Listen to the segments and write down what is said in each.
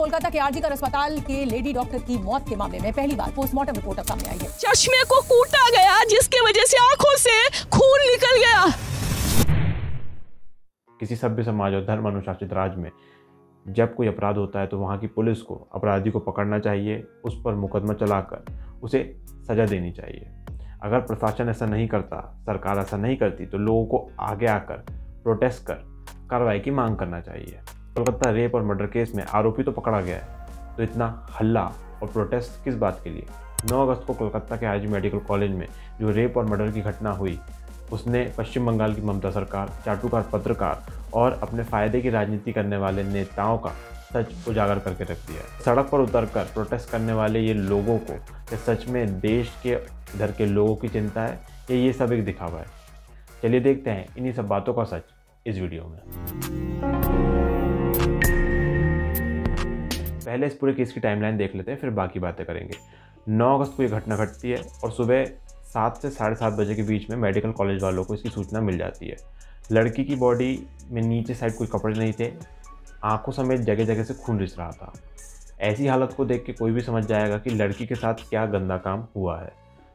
कोलकाता के आरजीकर अस्पताल के लेडी डॉक्टर की मौत के मामले में पहली बार पोस्टमार्टम रिपोर्ट अब सामने आई है। चश्मे को कूटा गया जिसकी वजह से आँखों से खून निकल गया। किसी सभ्य समाज और धर्म अनुशासित राज्य में जब कोई अपराध होता है तो वहाँ की पुलिस को अपराधी को पकड़ना चाहिए उस पर मुकदमा चलाकर उसे सज़ा देनी चाहिए। अगर प्रशासन ऐसा नहीं करता सरकार ऐसा नहीं करती तो लोगों को आगे आकर प्रोटेस्ट कर कार्रवाई की मांग करना चाहिए। कोलकाता रेप और मर्डर केस में आरोपी तो पकड़ा गया है। तो इतना हल्ला और प्रोटेस्ट किस बात के लिए? 9 अगस्त को कोलकाता के आई मेडिकल कॉलेज में जो रेप और मर्डर की घटना हुई, उसने पश्चिम बंगाल की ममता सरकार, चाटुकार पत्रकार और अपने फ़ायदे की राजनीति करने वाले नेताओं का सच उजागर करके रख दिया सड़क पर उतरकर प्रोटेस्ट करने वाले ये लोगों को ये सच में देश के इधर के लोगों की चिंता है? या ये सब एक दिखावा है? चलिए देखते हैं इन्हीं सब बातों का सच इस वीडियो में। पहले इस पूरे केस की टाइमलाइन देख लेते हैं, फिर बाकी बातें करेंगे। 9 अगस्त को ये घटना घटती है और सुबह सात से साढ़े सात बजे के बीच में मेडिकल कॉलेज वालों को इसकी सूचना मिल जाती है। लड़की की बॉडी में नीचे साइड कोई कपड़े नहीं थे, आँखों समेत जगह जगह से खून रिस रहा था। ऐसी हालत को देख के कोई भी समझ जाएगा कि लड़की के साथ क्या गंदा काम हुआ है।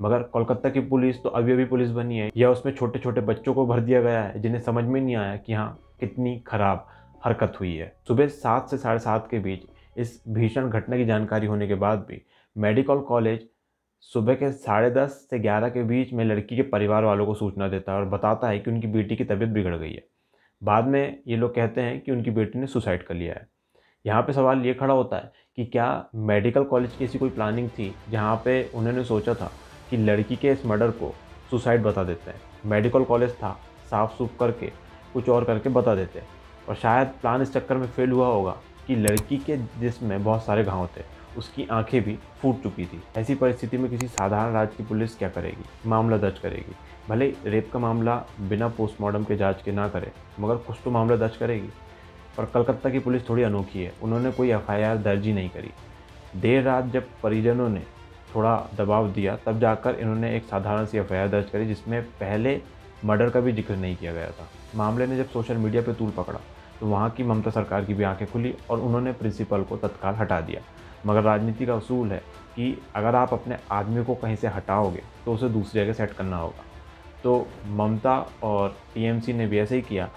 मगर कोलकाता की पुलिस तो अभी अभी पुलिस बनी है, या उसमें छोटे छोटे बच्चों को भर दिया गया है, जिन्हें समझ में नहीं आया कि हाँ कितनी खराब हरकत हुई है। सुबह सात से साढ़े सात के बीच इस भीषण घटना की जानकारी होने के बाद भी मेडिकल कॉलेज सुबह के साढ़े दस से ग्यारह के बीच में लड़की के परिवार वालों को सूचना देता है और बताता है कि उनकी बेटी की तबीयत बिगड़ गई है। बाद में ये लोग कहते हैं कि उनकी बेटी ने सुसाइड कर लिया है। यहाँ पे सवाल ये खड़ा होता है कि क्या मेडिकल कॉलेज की ऐसी कोई प्लानिंग थी जहाँ पे उन्होंने सोचा था कि लड़की के इस मर्डर को सुसाइड बता देते हैं? मेडिकल कॉलेज था साफ़ सूफ करके, कुछ और करके बता देते हैं। और शायद प्लान इस चक्कर में फेल हुआ होगा। कि लड़की के जिसमें बहुत सारे घाव थे, उसकी आँखें भी फूट चुकी थी। ऐसी परिस्थिति में किसी साधारण राज्य की पुलिस क्या करेगी? मामला दर्ज करेगी। भले रेप का मामला बिना पोस्टमार्टम के जाँच के ना करे, मगर कुछ तो मामला दर्ज करेगी। पर कलकत्ता की पुलिस थोड़ी अनोखी है। उन्होंने कोई एफआईआर दर्ज ही नहीं करी। देर रात जब परिजनों ने थोड़ा दबाव दिया, तब जाकर इन्होंने एक साधारण सी एफ़ दर्ज करी, जिसमें पहले मर्डर का भी ज़िक्र नहीं किया गया था। मामले ने जब सोशल मीडिया पर तूल पकड़ा तो वहाँ की ममता सरकार की भी आँखें खुली और उन्होंने प्रिंसिपल को तत्काल हटा दिया। मगर राजनीति का असूल है कि अगर आप अपने आदमी को कहीं से हटाओगे तो उसे दूसरी जगह सेट करना होगा। तो ममता और टीएमसी ने भी ऐसे ही किया।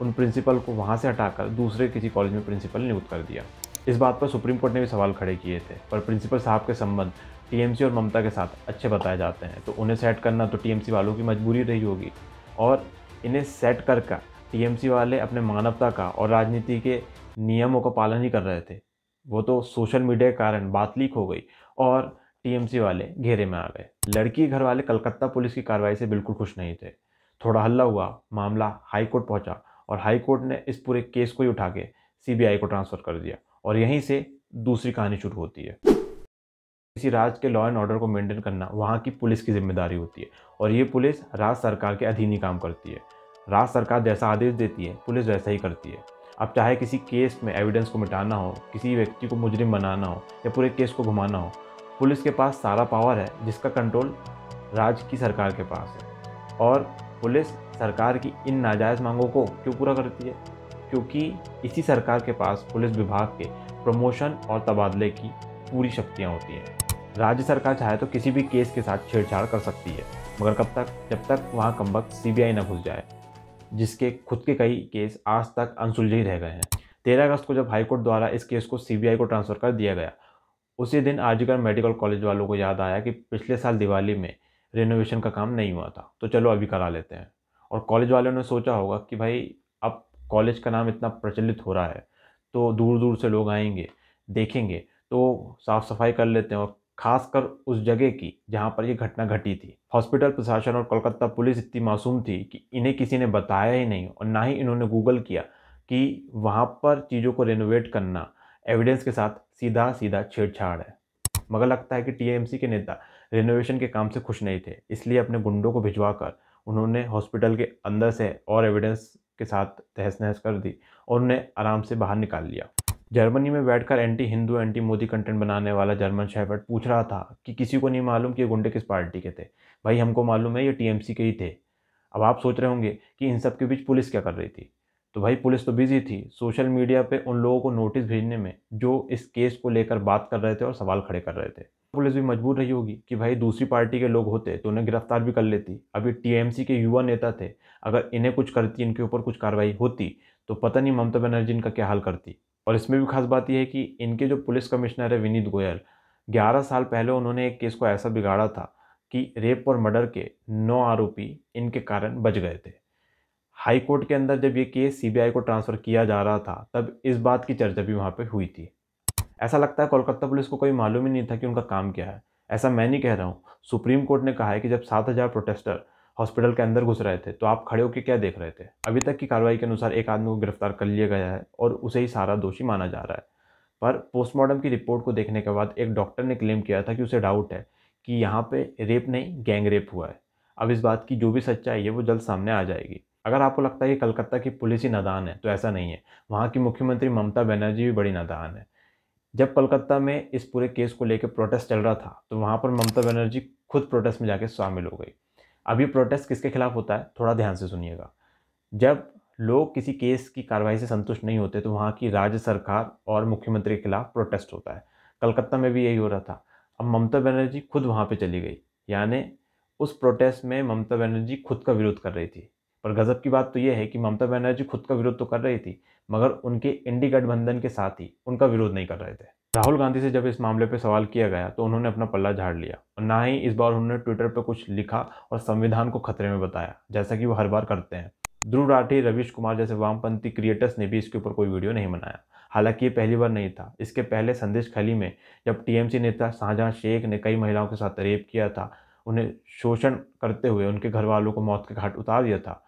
उन प्रिंसिपल को वहाँ से हटाकर दूसरे किसी कॉलेज में प्रिंसिपल नियुक्त कर दिया। इस बात पर सुप्रीम कोर्ट ने भी सवाल खड़े किए थे, पर प्रिंसिपल साहब के संबंध टीएमसी और ममता के साथ अच्छे बताए जाते हैं। तो उन्हें सेट करना तो टीएमसी वालों की मजबूरी रही होगी। और इन्हें सेट कर कर टीएमसी वाले अपने मानवता का और राजनीति के नियमों का पालन ही कर रहे थे। वो तो सोशल मीडिया के कारण बात लीक हो गई और टीएमसी वाले घेरे में आ गए। लड़की घर वाले कलकत्ता पुलिस की कार्रवाई से बिल्कुल खुश नहीं थे। थोड़ा हल्ला हुआ, मामला हाई कोर्ट पहुँचा और हाई कोर्ट ने इस पूरे केस को ही उठा के सीबीआई को ट्रांसफ़र कर दिया और यहीं से दूसरी कहानी शुरू होती है। किसी राज्य के लॉ एंड ऑर्डर को मेंटेन करना वहाँ की पुलिस की ज़िम्मेदारी होती है और ये पुलिस राज्य सरकार के अधीन ही काम करती है। राज्य सरकार जैसा आदेश देती है, पुलिस वैसा ही करती है। अब चाहे किसी केस में एविडेंस को मिटाना हो, किसी व्यक्ति को मुजरिम बनाना हो या पूरे केस को घुमाना हो, पुलिस के पास सारा पावर है, जिसका कंट्रोल राज्य की सरकार के पास है। और पुलिस सरकार की इन नाजायज़ मांगों को क्यों पूरा करती है? क्योंकि इसी सरकार के पास पुलिस विभाग के प्रमोशन और तबादले की पूरी शक्तियाँ होती हैं। राज्य सरकार चाहे तो किसी भी केस के साथ छेड़छाड़ कर सकती है, मगर कब तक? जब तक वहाँ कम वक्त सी न घुस जाए। जिसके खुद के कई केस आज तक अनसुलझे ही रह गए हैं। तेरह अगस्त को जब हाईकोर्ट द्वारा इस केस को सीबीआई को ट्रांसफ़र कर दिया गया, उसी दिन आरजीकर मेडिकल कॉलेज वालों को याद आया कि पिछले साल दिवाली में रेनोवेशन का काम नहीं हुआ था। तो चलो अभी करा लेते हैं। और कॉलेज वालों ने सोचा होगा कि भाई, अब कॉलेज का नाम इतना प्रचलित हो रहा है तो दूर दूर से लोग आएँगे, देखेंगे तो साफ़ सफ़ाई कर लेते हैं और खासकर उस जगह की जहाँ पर यह घटना घटी थी। हॉस्पिटल प्रशासन और कोलकाता पुलिस इतनी मासूम थी कि इन्हें किसी ने बताया ही नहीं और ना ही इन्होंने गूगल किया कि वहाँ पर चीज़ों को रेनोवेट करना एविडेंस के साथ सीधा सीधा छेड़छाड़ है। मगर लगता है कि टीएमसी के नेता रेनोवेशन के काम से खुश नहीं थे, इसलिए अपने गुंडों को भिजवा कर उन्होंने हॉस्पिटल के अंदर से और एविडेंस के साथ तहस नहस कर दी और उन्हें आराम से बाहर निकाल लिया। जर्मनी में बैठकर anti Hindu anti Modi content बनाने वाला जर्मन शेफर्ड पूछ रहा था कि किसी को नहीं मालूम कि ये गुंडे किस पार्टी के थे। भाई, हमको मालूम है ये टीएमसी के ही थे। अब आप सोच रहे होंगे कि इन सब के बीच पुलिस क्या कर रही थी? तो भाई, पुलिस तो बिज़ी थी सोशल मीडिया पे उन लोगों को नोटिस भेजने में, जो इस केस को लेकर बात कर रहे थे और सवाल खड़े कर रहे थे। पुलिस भी मजबूर रही होगी कि भाई, दूसरी पार्टी के लोग होते तो उन्हें गिरफ़्तार भी कर लेती। अभी टीएमसी के युवा नेता थे, अगर इन्हें कुछ करती, इनके ऊपर कुछ कार्रवाई होती तो पता नहीं ममता बनर्जी इनका क्या हाल करती। और इसमें भी खास बात यह है कि इनके जो पुलिस कमिश्नर है विनीत गोयल, ग्यारह साल पहले उन्होंने एक केस को ऐसा बिगाड़ा था कि रेप और मर्डर के नौ आरोपी इनके कारण बच गए थे। हाई कोर्ट के अंदर जब ये केस सीबीआई को ट्रांसफ़र किया जा रहा था, तब इस बात की चर्चा भी वहाँ पे हुई थी। ऐसा लगता है कोलकाता पुलिस को कोई मालूम ही नहीं था कि उनका काम क्या है। ऐसा मैं नहीं कह रहा हूँ। सुप्रीम कोर्ट ने कहा है कि जब सात हज़ार प्रोटेस्टर हॉस्पिटल के अंदर घुस रहे थे। तो आप खड़े होकर क्या देख रहे थे? अभी तक की कार्रवाई के अनुसार एक आदमी को गिरफ़्तार कर लिया गया है और उसे ही सारा दोषी माना जा रहा है। पर पोस्टमार्टम की रिपोर्ट को देखने के बाद एक डॉक्टर ने क्लेम किया था कि उसे डाउट है कि यहाँ पे रेप नहीं, गैंग रेप हुआ है। अब इस बात की जो भी सच्चाई है वो जल्द सामने आ जाएगी। अगर आपको लगता है कि कलकत्ता की पुलिस ही नादान है तो ऐसा नहीं है। वहाँ की मुख्यमंत्री ममता बनर्जी भी बड़ी नादान है। जब कलकत्ता में इस पूरे केस को लेकर प्रोटेस्ट चल रहा था तो वहाँ पर ममता बनर्जी खुद प्रोटेस्ट में जाके शामिल हो गई। अभी प्रोटेस्ट किसके खिलाफ होता है? थोड़ा ध्यान से सुनिएगा। जब लोग किसी केस की कार्रवाई से संतुष्ट नहीं होते तो वहाँ की राज्य सरकार और मुख्यमंत्री के खिलाफ प्रोटेस्ट होता है। कलकत्ता में भी यही हो रहा था। अब ममता बनर्जी खुद वहाँ पे चली गई। यानी उस प्रोटेस्ट में ममता बनर्जी खुद का विरोध कर रही थी। पर गज़ब की बात तो यह है कि ममता बनर्जी खुद का विरोध तो कर रही थी, मगर उनके इंडी गठबंधन के साथ ही उनका विरोध नहीं कर रहे थे। राहुल गांधी से जब इस मामले पर सवाल किया गया तो उन्होंने अपना पल्ला झाड़ लिया और ना ही इस बार उन्होंने ट्विटर पर कुछ लिखा और संविधान को खतरे में बताया, जैसा कि वो हर बार करते हैं। ध्रुव राठी, रविश कुमार जैसे वामपंथी क्रिएटर्स ने भी इसके ऊपर कोई वीडियो नहीं बनाया। हालाँकि ये पहली बार नहीं था। इसके पहले संदेश खली में जब टीएमसी नेता शाहजहां शेख ने कई महिलाओं के साथ रेप किया था, उन्हें शोषण करते हुए उनके घर वालों को मौत के घाट उतार दिया था,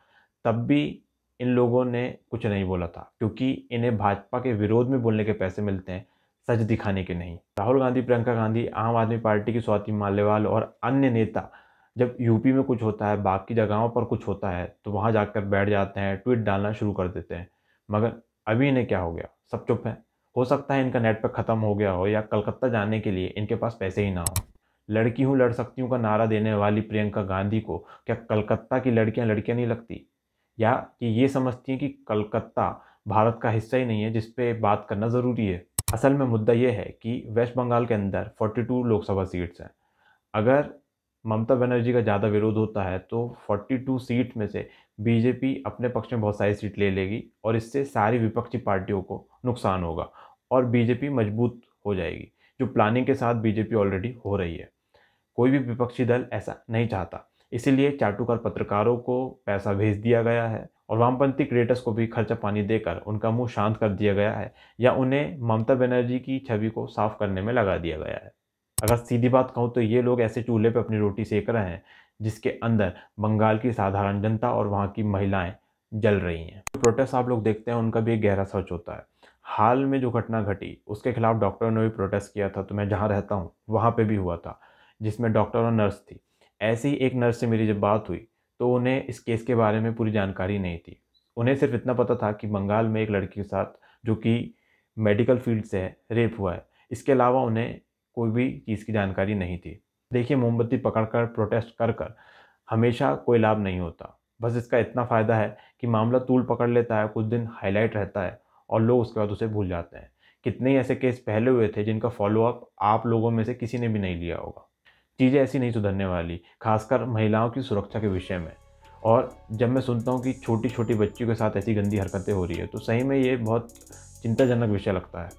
तब भी इन लोगों ने कुछ नहीं बोला था, क्योंकि इन्हें भाजपा के विरोध में बोलने के पैसे मिलते हैं। सच दिखाने के नहीं। राहुल गांधी, प्रियंका गांधी, आम आदमी पार्टी की स्वाति मालेवाल और अन्य नेता, जब यूपी में कुछ होता है, बाकी जगहों पर कुछ होता है तो वहाँ जाकर बैठ जाते हैं, ट्वीट डालना शुरू कर देते हैं। मगर अभी इन्हें क्या हो गया? सब चुप है? हो सकता है इनका नेट पर ख़त्म हो गया हो या कलकत्ता जाने के लिए इनके पास पैसे ही ना हो। लड़की हूँ, लड़ सकती हूँ का नारा देने वाली प्रियंका गांधी को क्या कलकत्ता की लड़कियाँ लड़कियाँ नहीं लगती? या कि ये समझती हैं कि कलकत्ता भारत का हिस्सा ही नहीं है, जिस पे बात करना ज़रूरी है? असल में मुद्दा ये है कि वेस्ट बंगाल के अंदर 42 लोकसभा सीट्स हैं। अगर ममता बनर्जी का ज़्यादा विरोध होता है तो 42 सीट में से बीजेपी अपने पक्ष में बहुत सारी सीट ले लेगी और इससे सारी विपक्षी पार्टियों को नुकसान होगा और बीजेपी मज़बूत हो जाएगी, जो प्लानिंग के साथ बीजेपी ऑलरेडी हो रही है। कोई भी विपक्षी दल ऐसा नहीं चाहता। इसीलिए चाटुकार पत्रकारों को पैसा भेज दिया गया है। और वामपंथी क्रिएटर्स को भी खर्चा पानी देकर उनका मुँह शांत कर दिया गया है या उन्हें ममता बनर्जी की छवि को साफ़ करने में लगा दिया गया है। अगर सीधी बात कहूँ तो ये लोग ऐसे चूल्हे पर अपनी रोटी सेक रहे हैं जिसके अंदर बंगाल की साधारण जनता और वहाँ की महिलाएँ जल रही हैं। जो प्रोटेस्ट आप लोग देखते हैं उनका भी एक गहरा सच होता है। हाल में जो घटना घटी, उसके खिलाफ डॉक्टरों ने भी प्रोटेस्ट किया था तो मैं जहाँ रहता हूँ, वहाँ पे भी हुआ था, जिसमें डॉक्टर और नर्स थी। ऐसी ही एक नर्स से मेरी जब बात हुई तो उन्हें इस केस के बारे में पूरी जानकारी नहीं थी। उन्हें सिर्फ़ इतना पता था कि बंगाल में एक लड़की के साथ, जो कि मेडिकल फ़ील्ड से है, रेप हुआ है। इसके अलावा उन्हें कोई भी चीज़ की जानकारी नहीं थी। देखिए, मोमबत्ती पकड़कर प्रोटेस्ट कर कर हमेशा कोई लाभ नहीं होता। बस इसका इतना फ़ायदा है कि मामला तूल पकड़ लेता है, कुछ दिन हाईलाइट रहता है और लोग उसके बाद उसे भूल जाते हैं। कितने ऐसे केस पहले हुए थे जिनका फॉलोअप आप लोगों में से किसी ने भी नहीं लिया होगा। चीज़ें ऐसी नहीं सुधरने वाली, खासकर महिलाओं की सुरक्षा के विषय में। और जब मैं सुनता हूँ कि छोटी छोटी बच्चियों के साथ ऐसी गंदी हरकतें हो रही है तो सही में ये बहुत चिंताजनक विषय लगता है।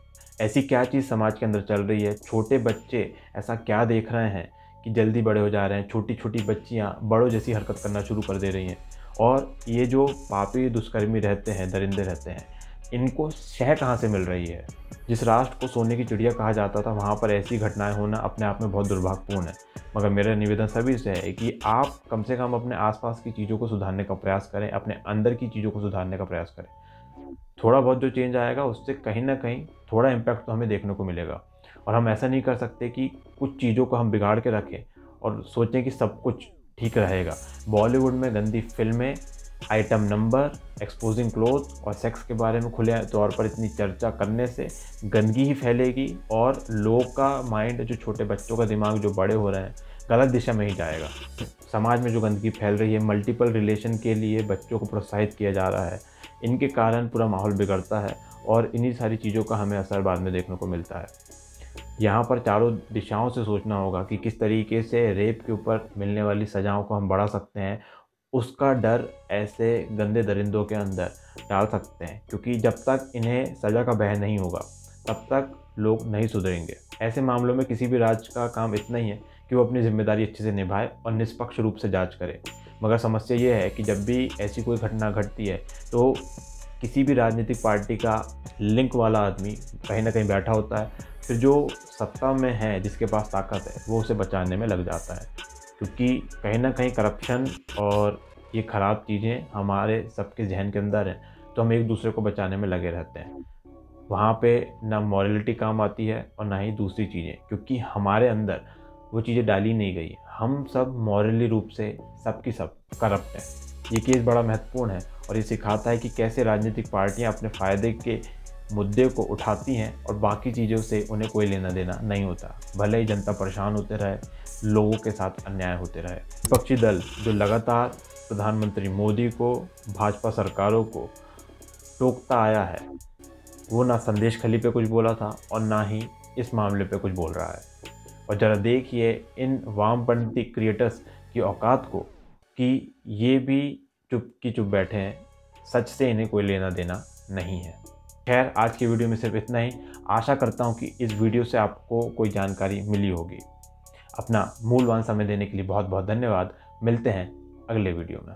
ऐसी क्या चीज़ समाज के अंदर चल रही है? छोटे बच्चे ऐसा क्या देख रहे हैं कि जल्दी बड़े हो जा रहे हैं? छोटी छोटी बच्चियाँ बड़ों जैसी हरकत करना शुरू कर दे रही हैं। और ये जो पापी दुष्कर्मी रहते हैं, दरिंदे रहते हैं इनको शह कहाँ से मिल रही है? जिस राष्ट्र को सोने की चिड़िया कहा जाता था, वहाँ पर ऐसी घटनाएँ होना अपने आप में बहुत दुर्भाग्यपूर्ण है। मगर मेरा निवेदन सभी से है कि आप कम से कम अपने आसपास की चीज़ों को सुधारने का प्रयास करें, अपने अंदर की चीज़ों को सुधारने का प्रयास करें। थोड़ा बहुत जो चेंज आएगा, उससे कहीं ना कहीं थोड़ा इम्पैक्ट तो हमें देखने को मिलेगा। और हम ऐसा नहीं कर सकते कि कुछ चीज़ों को हम बिगाड़ के रखें और सोचें कि सब कुछ ठीक रहेगा। बॉलीवुड में गंदी फ़िल्में आइटम नंबर एक्सपोजिंग क्लोथ और सेक्स के बारे में खुले तौर पर इतनी चर्चा करने से गंदगी ही फैलेगी और लोग का माइंड जो छोटे बच्चों का दिमाग जो बड़े हो रहे हैं, गलत दिशा में ही जाएगा। समाज में जो गंदगी फैल रही है मल्टीपल रिलेशन के लिए बच्चों को प्रोत्साहित किया जा रहा है। इनके कारण पूरा माहौल बिगड़ता है और इन्हीं सारी चीज़ों का हमें असर बाद में देखने को मिलता है। यहाँ पर चारों दिशाओं से सोचना होगा कि किस तरीके से रेप के ऊपर मिलने वाली सज़ाओं को हम बढ़ा सकते हैं उसका डर ऐसे गंदे दरिंदों के अंदर डाल सकते हैं, क्योंकि जब तक इन्हें सज़ा का बह नहीं होगा, तब तक लोग नहीं सुधरेंगे। ऐसे मामलों में किसी भी राज्य का काम इतना ही है कि वो अपनी ज़िम्मेदारी अच्छे से निभाए और निष्पक्ष रूप से जाँच करे। मगर समस्या ये है कि जब भी ऐसी कोई घटना घटती है तो किसी भी राजनीतिक पार्टी का लिंक वाला आदमी कहीं ना कहीं बैठा होता है, फिर जो सत्ता में है, जिसके पास ताकत है, वो उसे बचाने में लग जाता है। क्योंकि कहीं ना कहीं करप्शन और ये ख़राब चीज़ें हमारे सबके जहन के अंदर हैं तो हम एक दूसरे को बचाने में लगे रहते हैं। वहाँ पे ना मॉरलिटी काम आती है और ना ही दूसरी चीज़ें, क्योंकि हमारे अंदर वो चीज़ें डाली नहीं गई हम सब मॉरली रूप से सब की सब करप्ट हैं। ये केस बड़ा महत्वपूर्ण है और ये सिखाता है कि कैसे राजनीतिक पार्टियाँ अपने फ़ायदे के मुद्दे को उठाती हैं और बाकी चीज़ों से उन्हें कोई लेना देना नहीं होता। भले ही जनता परेशान होते रहे, लोगों के साथ अन्याय होते रहे। विपक्षी दल जो लगातार प्रधानमंत्री मोदी को, भाजपा सरकारों को टोकता आया है, वो ना संदेश खली पे कुछ बोला था और ना ही इस मामले पे कुछ बोल रहा है। और ज़रा देखिए इन वामपंथी क्रिएटर्स की औकात को कि ये भी चुप की चुप बैठे हैं, सच से इन्हें कोई लेना देना नहीं है। खैर, आज की वीडियो में सिर्फ़ इतना ही। आशा करता हूँ कि इस वीडियो से आपको कोई जानकारी मिली होगी। अपना मूलवान समय देने के लिए बहुत बहुत धन्यवाद। मिलते हैं अगले वीडियो में।